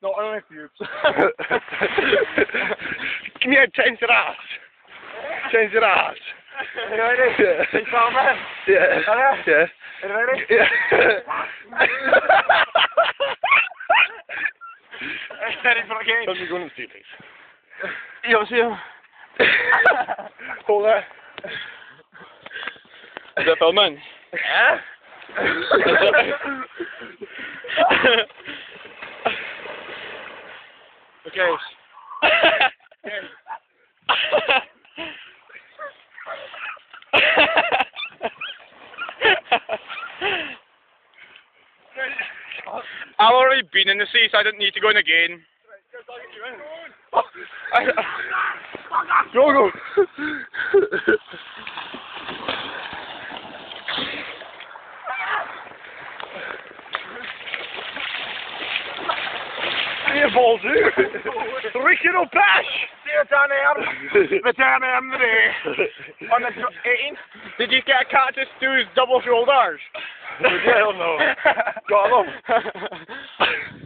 No, I don't have pubes. Come here, change your ass. Change your ass. You ready? Yeah. Man. Yeah. Yeah. You ready? Yeah. Ready for the game? Let me go and see, please. Yo, see him. Hold that. Is that filming? Yeah. Okay. I've already been in the sea, so I didn't need to go in again. Go, go. Meneer Bolzu. Original bash. See you down there. The down there on the. On the 18th. Did you get Cactus Stew's double shoulders? Hell no. Got 'em.